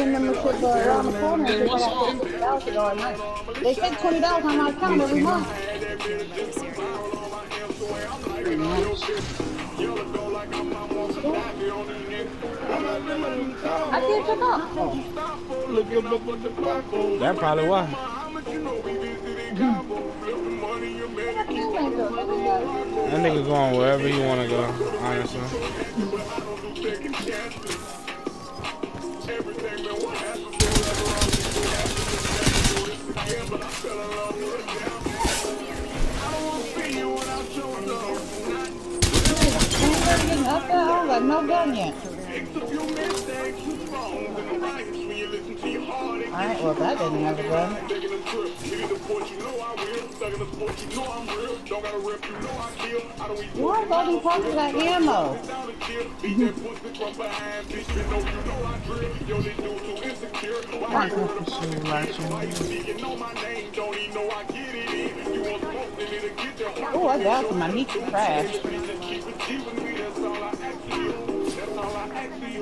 getting them shit uh, around the corner because I got. They twenty dollars on my account every month. I can't check out. That probably why. That nigga going wherever he wanna go, honestly. Ain't getting up there. I don't got no gun yet. Alright, well that didn't have a gun. Why all these fuckers got ammo? Oh, I got some. I need to crash.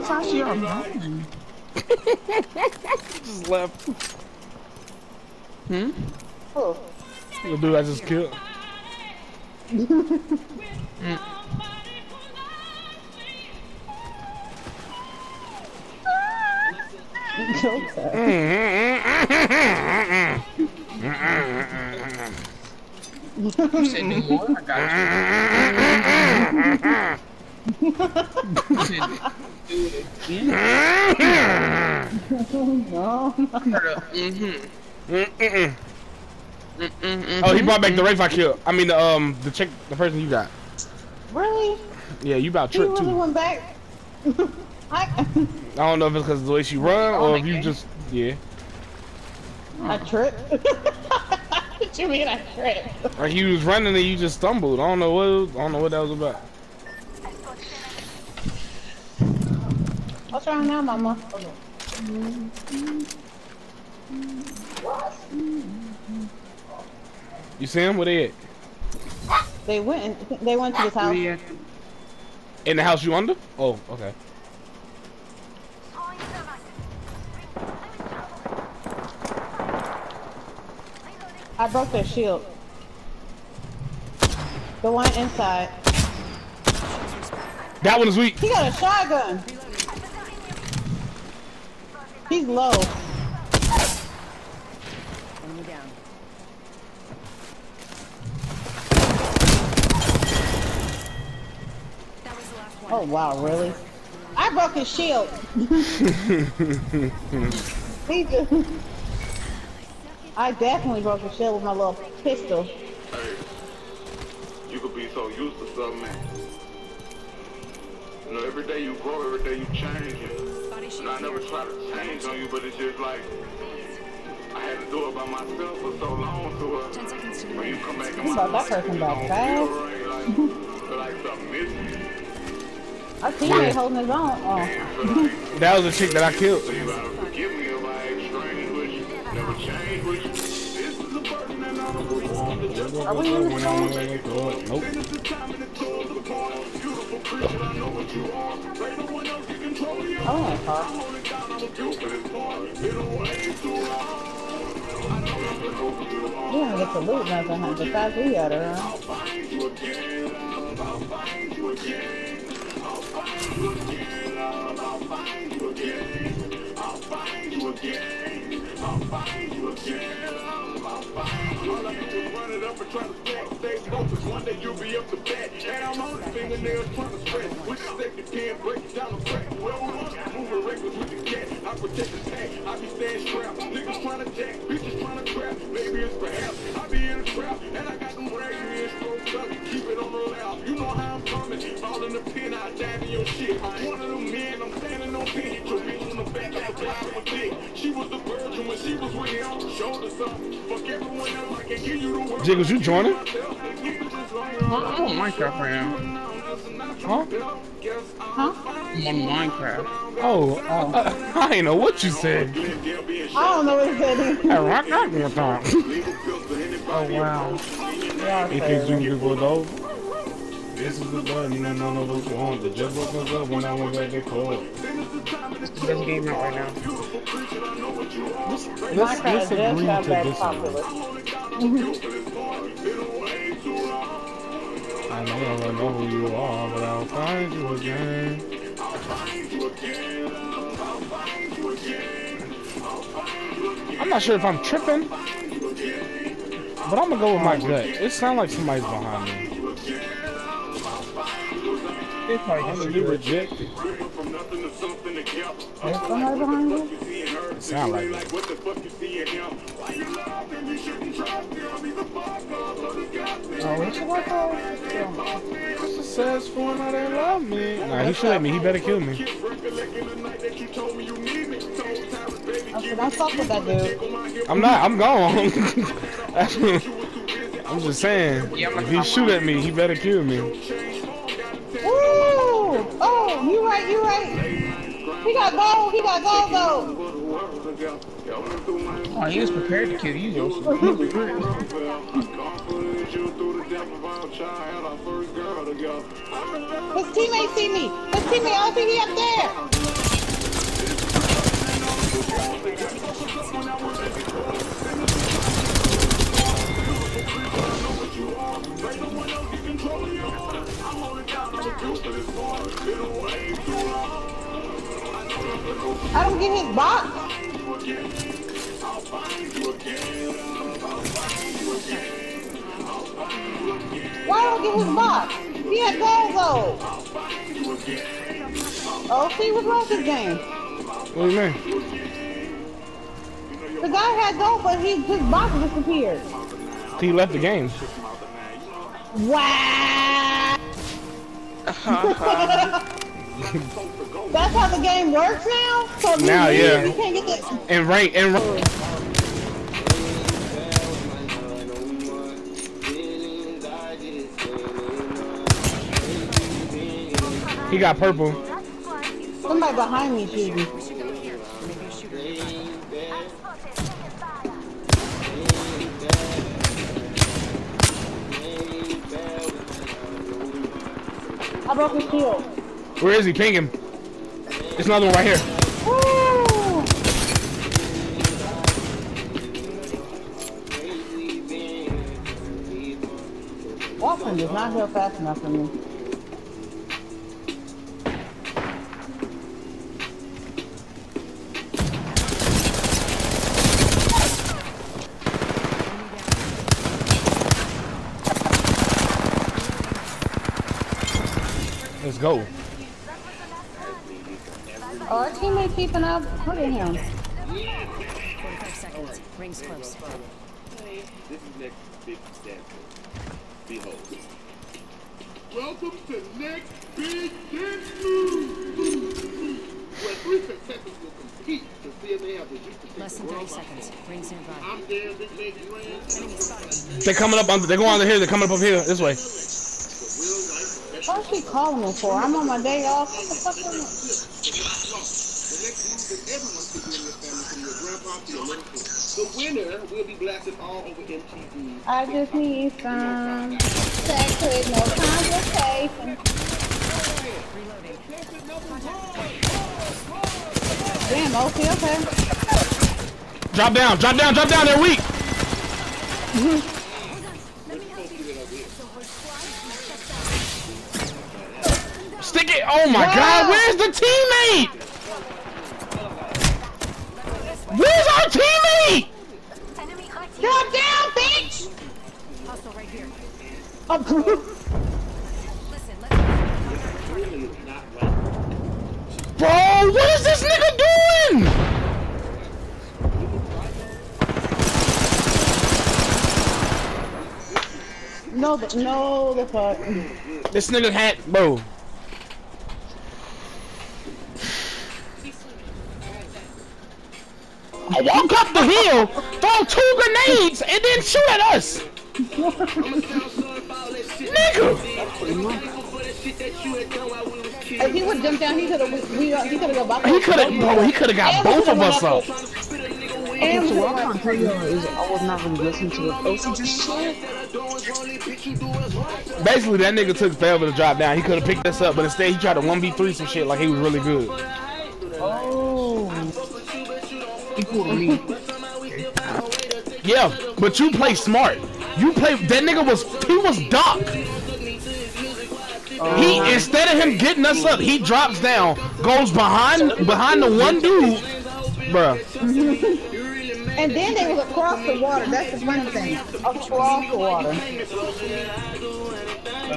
why nigga how Sashi are mine? Just left. Hmm? Oh, The dude I just killed. jokes. You said new one? I got you. You said do it? No. Mm-hmm. Oh, he brought back the race I killed. I mean, the um, the chick, the person you got. Really? Yeah, you about He tripped really too. went back? I, I don't know if it's because of the way she run or if you just, yeah. I tripped. what you mean I tripped? Like you was running and you just stumbled. I don't know what, I don't know what that was about. What's wrong now, mama? You see him? Where they at? They went. They went to his house. Yeah. In the house you under? Oh, okay. I broke their shield. The one inside. That one is weak. He got a shotgun. He's low. Enemy down. That was the last one. Oh wow, really? I broke his shield. he just. I definitely broke his shield with my little pistol. Hey, you could be so used to something. You know, every day you grow, every day you change. And, Body I never here. try to change on you, but it's just like I had to do it by myself for so long. So uh, Ten seconds to when you come back in You my brought that person back don't fast. feel right, like, like something missing. Our teammate holding his own. Oh, That was the chick that I killed. you gotta forgive me if I act with you, never change with you. This is a burden and I'm a are we in the zone? Nope. Oh, my don't the hope you didn't get to loot nothing, huh? Besides we got her. Huh? I'll find you again, I is run it up and try to stack, stay focused. One day you'll be up to bat. And I'm on the fingernails trying to stretch. With the second can break it down the crack. Well, we want moving reckless with the cat. I protect the tag. I be staying strapped. Niggas trying to jack, bitches trying to trap. Maybe it's perhaps I be in a trap. And I got them ragged in stroke up. Keep it on the lap. You know how I'm coming. All in the pen, I dive in your shit. One of them men, I'm standing on pin. Took me on the back block of a dick. She was the virgin when she was with him. Showed her something. Fuck everyone else, I can give you. Jiggles, you joining? I'm on Minecraft right now. Huh? Huh? I'm on Minecraft. Oh, uh, I ain't know what you said. I don't know what it said. Hey, rock that one time. Oh wow. Yeah, If it's you before those. This is the button, you don't know what's on. The jet broke us up when I went back to court. Best game out right now. Let's, Minecraft let's just agree to back disagree. Popular. I know I don't know who you are, but I'll find you again. I'll find you again. I'll find you again. I'm not sure if I'm tripping, but I'm gonna go with my gut. It sounds like somebody's behind me. It's probably I'm just gonna be rejected. There's somebody behind you? It sound like it. What the fuck you see in him? Why you love? Oh, you shouldn't trust him. He's a fucker. Oh, we should work on it. Successful, now they love me. Nah, he should at me. He better kill me. Recollecting the night that you told me you need me. Told Tyrus, baby, I said, don't fuck with that dude. I'm not. I'm gone. I'm just saying. If he shoot at me, he better kill me. Woo! Oh, you right, you right. He got gold, he got gold though. Oh, he was prepared to kill you, Joseph. He was prepared. His teammates see me. His teammate, I see he up there. I don't get his box. Why don't get his box? He had gold though. Oh, see, what's wrong with this game? What do you mean? The guy had gold, but he, his box disappeared. He left the game. Wow! That's how the game works now? So Now, yeah. You can't get. And rank and rank. He got purple. Somebody behind me shooting. I broke his shield. Where is he? Ping him. There's another one right here. Woo! Wattson does not heal fast enough for me. Let's go. Our teammate keeping up. Look him. 45 seconds. Rings close. This is next big step. Behold. Welcome to next big dance move. Where three contestants will compete to see if they have the juice to Less than 30 world by seconds. Rings nearby. I'm Dan Big Lady Rand. They're coming up. On, they're going under here. They're coming up up here. This way. What's she calling me for? I'm on my day off. What the fuck? The next move that everyone could do in your family, from your grandpa to your little kid. The winner will be blasted all over MTV. I just need some sex with no complications. Damn, okay, okay. Drop down. Drop down. Drop down. They're weak. Stick it. Oh my Wow. God. Where's the teammate? Where's our teammate? Drop down, bitch! Hostile right here. Oh, Listen, let's Really not like Bro, what is this nigga doing? no, the, no, the fuck. This nigga had, bro. Up the hill, throw two grenades, and then shoot at us. Nigga, If he would jump down, he could have. We, he could have got back. he could have, bro. He could have got both of us up. And So what I'm would've trying to tell you is I was not really listening to what Osi just said. Basically, that nigga took forever to drop down. He could have picked us up, but instead he tried to one v three some shit like he was really good. Oh. He pulled on me. Yeah, but you play smart. You play. That nigga was he was Doc. He uh-huh. instead of him getting us up, he drops down, goes behind behind the one dude, bruh. And then they was across the water. That's the funny thing. Across the water.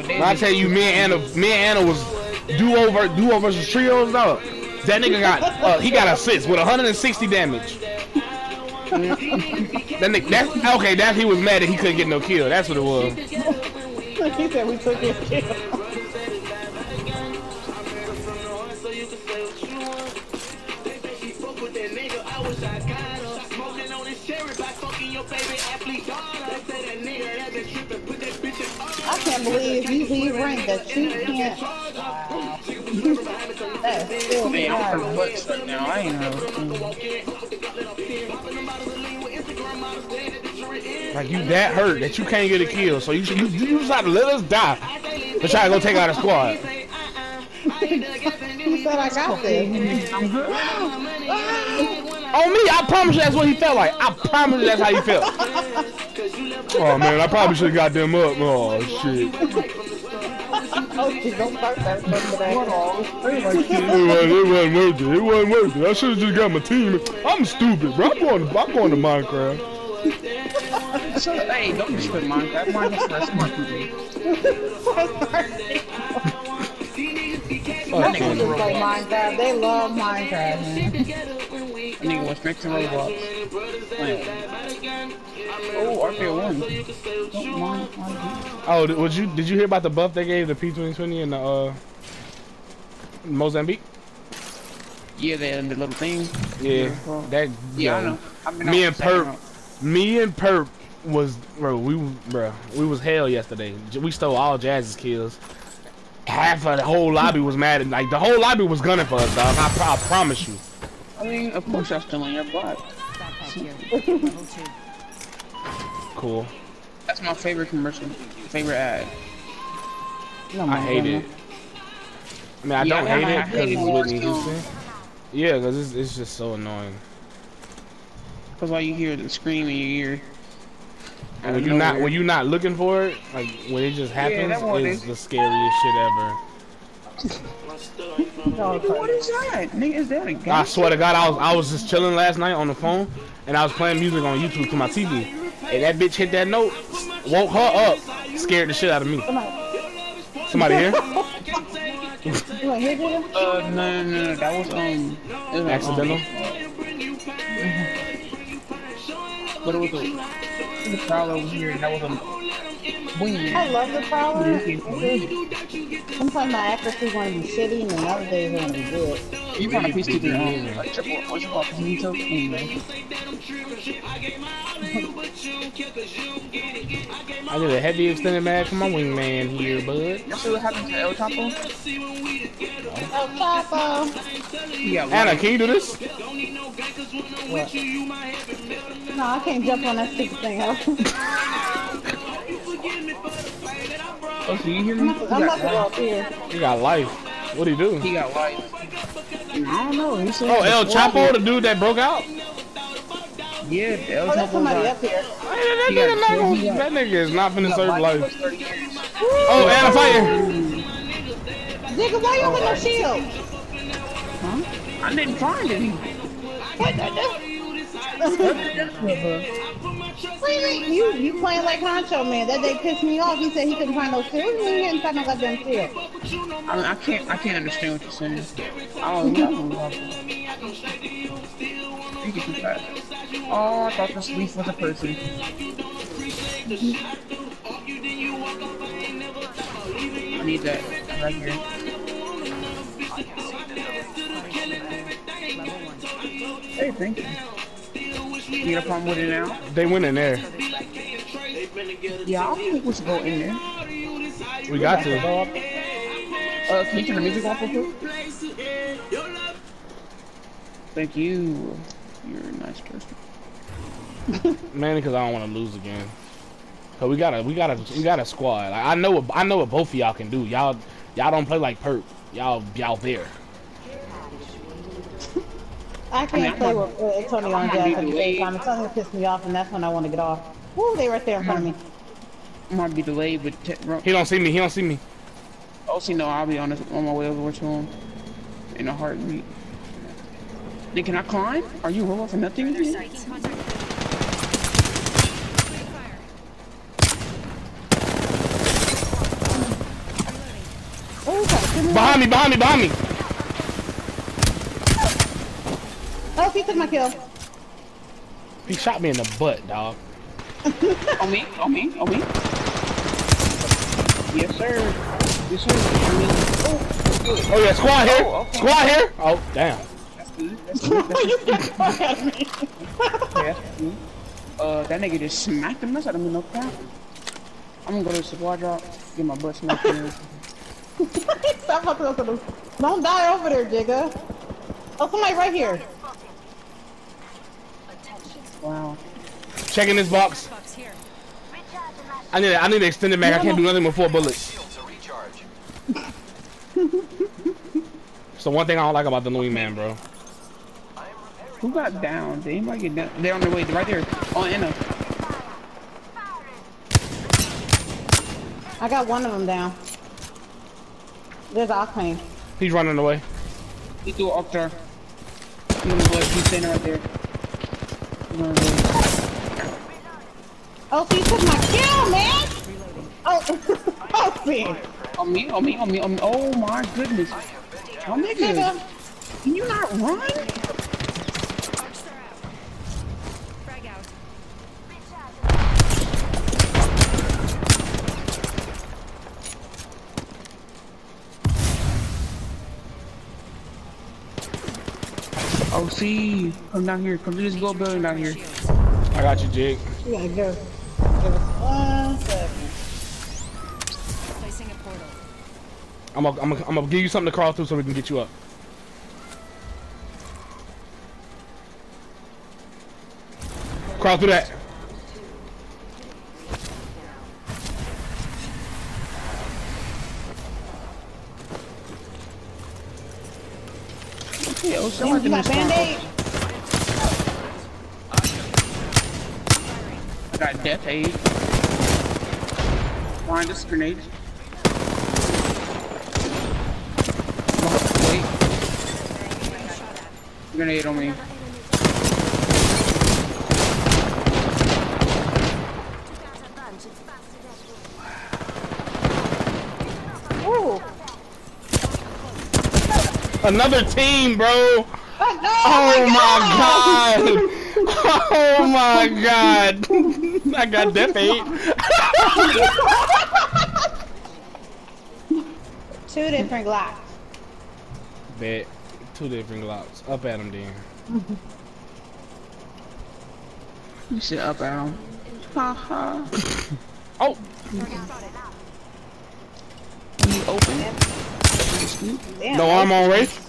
When I tell you, me and Anna, me and Anna was duo over do over versus trios though. That nigga got uh, he got assists with 160 damage. that nigga, that okay. That he was mad that he couldn't get no kill. That's what it was. he said we took his kill. I can't believe you leave rank that you can't. That's still Man, I'm hard. hurt butts right now. I ain't know. Like you that hurt that you can't get a kill, so you should you, you just have to let us die to try to go take out a squad. He said I got this. On me, I promise you that's what he felt like. I promise you that's how he felt. Oh man, I probably should have got them up. Oh shit. Oh, don't start that. Remember that. It wasn't, worth it. It wasn't worth it. I should have just got my team. I'm stupid, bro. I'm going to, I'm going to Minecraft. Hey, don't disrespect Minecraft. Minecraft's smart people. Fuck Niggas him. play Minecraft. They love Minecraft, man. Nigga went straight to Roblox. Oh, RPO one. Oh, did- was you did you hear about the buff they gave the P2020 in the uh Mozambique? Yeah, they had the little thing. Yeah, that Yeah, I yo, know. I've been Me and the Perp, me and Perp was bro. We bro, we was hell yesterday. We stole all Jazz's kills. Half of the whole lobby was mad at like the whole lobby was gunning for us, dog. I, pro- I promise you. I mean, of course I'm still on your butt. Backpack here. Level two. Cool. That's my favorite commercial. Favorite ad. No, I my hate goodness. it. I mean, I Yeah, don't I hate it because it's Whitney Houston. Yeah, because it's, it's just so annoying. Because all you hear is the scream in your ear. And when you not when you not looking for it, like when it just happens, that one is- the scariest shit ever. What is that? Nigga, is that a I guy? I swear to God, I was I was just chilling last night on the phone, and I was playing music on YouTube to my TV, and that bitch hit that note, woke her up, scared the shit out of me. Somebody here? You hit him? Uh, no, no, no, no, that was, um... It was, um, Accidental? But it was a... The crowd over here, and that was a... Wing. I love the Prowler. Sometimes my accuracy want to be shitty, and then other days want to be good. You found a piece to the, um... Like, triple... What's it called? Finito? Anyway. I did a heavy extended mag for my wingman here, bud. You see what happened to El Chapo? El Chapo. He got Anna, life. can you do this? No, I can't jump on that stupid thing. Oh, so you hear me? He I'm got not gonna go life. up here. He got life. What do he do? He got life. I don't know. He said Oh, El Chapo, the dude that broke out? Yeah, El Oh, there's Chapo somebody up here. Man, that, He nigga got not killed. gonna, that nigga is not finna got serve life life. plus 30 years. Oh, Anna, fighting! Nigga, why you with no oh, shield? Huh? I didn't find any. What the What do you mean? You, you playing like Honcho, man. That day pissed me off. He said he couldn't find no shield. What do you mean he didn't find no goddamn shield? I mean, I can't, I can't understand what you're saying. I don't know. You get too fast. Oh, I thought this leaf was a person. I need that right here. Hey, thank you. You got a problem with it now? They went in there. Yeah, I think we should go in there. We got to. Uh, can you turn the music off real quick? Thank you. You're a nice person. Mainly because I don't want to lose again. Cause we got a we got a we got a squad. Like, I know what I know what both of y'all can do. Y'all y'all don't play like perp. Y'all y'all there. I can't play with uh, Antonio and Jazz at the same time. Antonio pissed me off, and that's when I want to get off. Woo, they right there in front of me. I might be delayed, but He don't see me. He don't see me. oh, see, no, I'll be on, this, on my way over to him in a heartbeat. Then can I climb? Are you rolling for nothing? Taking contact. Oh, he tried to kill me. Behind me. Behind me. Behind me. Oh, he took my kill. He shot me in the butt, dog. On me, on me, on me. Yes, sir. Yes, sir. Oh, Oh yeah, squad here. Oh, okay. Squad here. Oh damn. That's good. That's good. That's you got the fuck out of me. Yeah, that's. Uh, that nigga just smacked mess out of me, no cap. I'm gonna go to the supply drop, get my butt smacked in. Stop fucking up him. Don't die over there, Jigga. Oh, somebody right here. Wow. Checking this box. I need I need an extended mag. I can't do nothing with four bullets. So one thing I don't like about the Louis man, bro. Who got down? Did anybody get down? They're on their way, right there. On Anna. I got one of them down. There's Octane. He's running away. He threw an Octar. I'm gonna go. He's standing right there. I'm gonna go. Oh, so you took my kill, man! Oh, oh, see. On me, on me, on me, on me. Oh my goodness. Oh nigga. Jigga. Can you not run? Oh, see. Come down here. Come to this gold building down here. I got you, Jake. You gotta go. Give us one second. Placing a portal. I'm gonna I'm gonna I'm gonna give you something to crawl through so we can get you up. Crawl through that. Yeah, Damn, somebody you got band-aid? I got death aid. Find this grenade. Wait. Grenade on me. Another team, bro. Oh, Oh my god. Oh my god. I got death eight. Two different glocks. Bet. Two different glocks. Up at him then. You sit up, Al. Ha ha. Oh, You open it. Damn. no arm on race.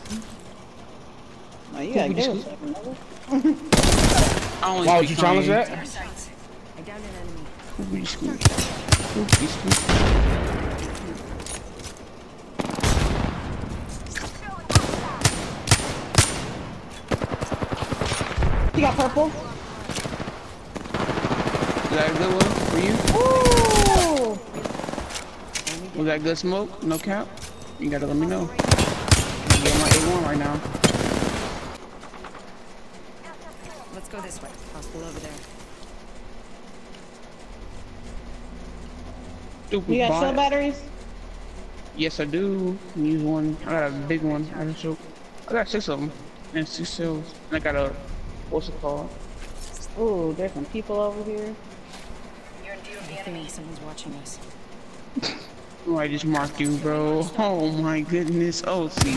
Oh, you gotta Who do just- it. I only Why would you challenge that? Sights. I downed an enemy. Whoopie scoop. Whoopie scoop. You got purple? Is that a good one for you? Ooh. Was that good smoke? No cap? You gotta let me know. I'm on my A1 right now. Let's go this way. Hostile over there. Stupid You got bot. shield batteries? Yes, I do. Can Use one. I got a big one. I can show. I got six of them and six cells. And I got a what's it called? Oh, there's some people over here. You're near I think someone's watching us. Oh, I just marked you, bro. Oh my goodness. Oh, see.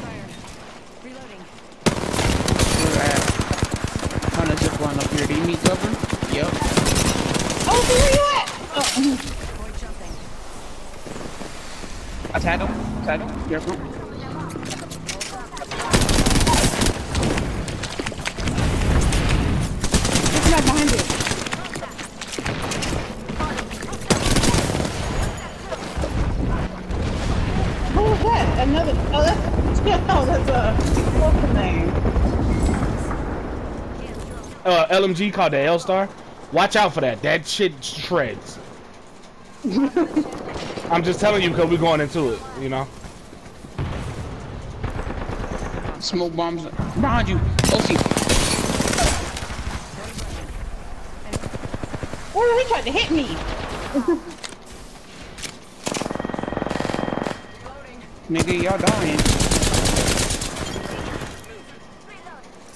Fire. Reloading. Where at? here. Do you need cover? Yep. Oh, where you at? Oh. Avoid jumping. I tagged him. Tagged him. Careful. There's somebody behind you. Uh, LMG called the L Star. Watch out for that. That shit shreds. I'm just telling you because we're going into it. You know. Smoke bombs behind you. OC. Oh, he tried to hit me. Nigga, y'all dying.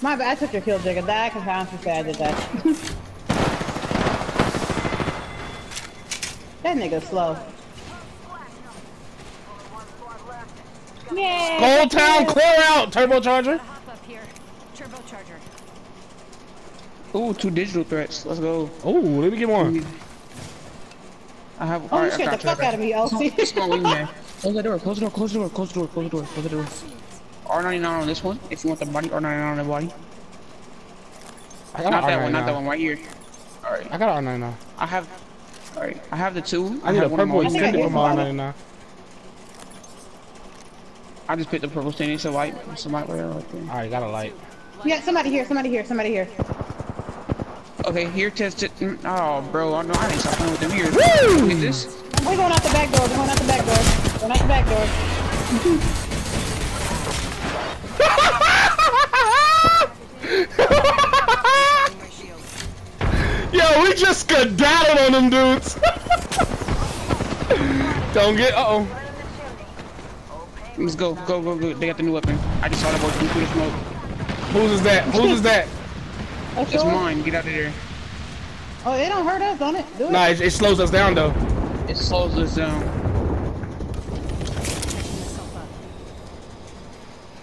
My bad. I took your kill, Jigga. That because I can sound too sad I did that. that nigga's slow. Yeah. Gold Town, clear out, turbocharger. Hop. Turbocharger. Ooh, two digital threats. Let's go. Oh, let me get one. I have. Oh, you alright, I scared the got you, I fuck out of me, you. LC. It's my. Close the door. Close the door. Close the door. Close the door. Close the door. Close the door. R99 on this one. If you want the body, R99 on the body. I got Not an that one. Not that one. Right here. All right. I got R99. I have. All right. I have the two. I need a have one of purple I extended from. R99. I just picked the purple standing. It's a light. It's a light right there. Alright, got a light. Yeah, somebody here, somebody here, somebody here. Okay, here test it. mm, Oh, bro, I know I ain't stopping with them here. Look at this. We're going out the back door, we're going out the back door. We're going out the back door. My shield. Yo, we just skedaddled on them dudes. Don't get. Uh oh. Let's go, go, go, go. They got the new weapon. I just saw that boy come through the smoke. Whose is that? Whose is that? Oh, It's mine. Get out of there. Oh, it don't hurt us, don't it? Do it. Nah, it, it slows us down though. It slows us down. Myself up.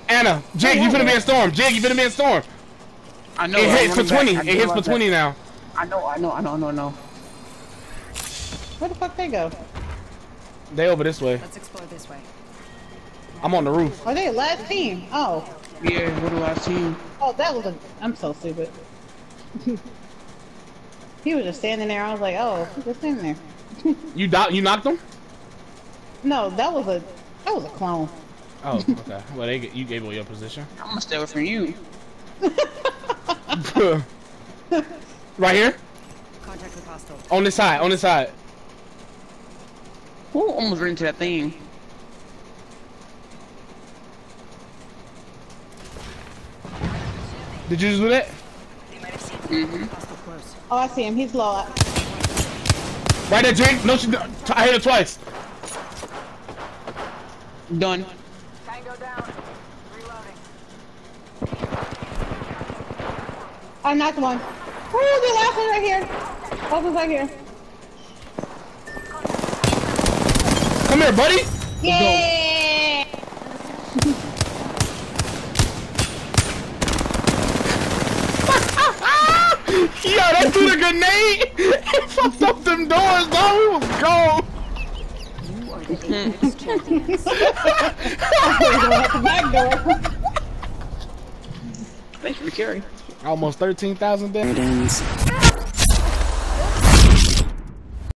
Anna, Jig, you finna be in storm. Jig, you finna be in storm. I know. It I'm hits for 20. It hits for 20 now. I know, I know, I know, I know, I know. Where the fuck they go? They over this way. Let's explore this way. I'm on the roof. Are they last team? Oh. Yeah, we're the last team. Oh, that was a. I'm so stupid. he was just standing there. I was like, oh, he's just standing there. You do- you knocked him? No, that was a. That was a clone. Oh, okay. Well, they you gave away your position. I'm gonna stay away from you. right here, Contact with hostile. on this side, on this side. Ooh, almost ran into that thing. Did you just do that? Hostile close. Oh, I see him. He's low. Right there, Jig. No, she. t- I hit her twice. Done. Oh, I knocked one. Ooh, the last one right here. Last one's right here. Come here, buddy. Yeah. Yo, that threw the grenade. It fucked up them doors, dog. We was gone. You are the Apex champions. At the back door. Thanks for the carry. Almost 13,000 damage.